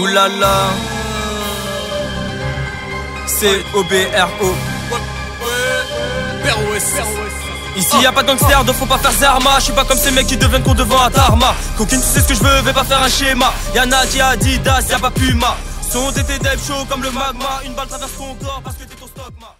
Oulala C'est O-B-R-O Ici y a pas de gangster, donc faut pas faire Zerma Je suis pas comme ces mecs qui deviennent con devant un Dharma Coquine tu sais ce que je veux, vais pas faire un schéma. Y'a Nadia y'a Adidas, y'a pas Puma. Son d'été dev chaud comme le magma. Une balle traverse ton corps parce que t'es ton stop ma.